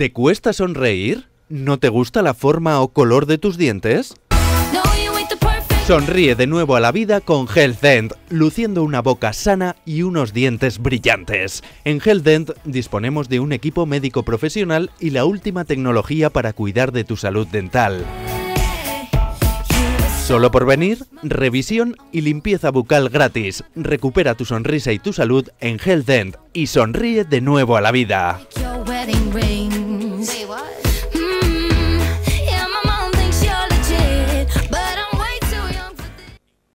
¿Te cuesta sonreír? ¿No te gusta la forma o color de tus dientes? Sonríe de nuevo a la vida con HealthDent, luciendo una boca sana y unos dientes brillantes. En HealthDent disponemos de un equipo médico profesional y la última tecnología para cuidar de tu salud dental. Solo por venir, revisión y limpieza bucal gratis. Recupera tu sonrisa y tu salud en HealthDent y sonríe de nuevo a la vida.